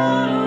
Lord.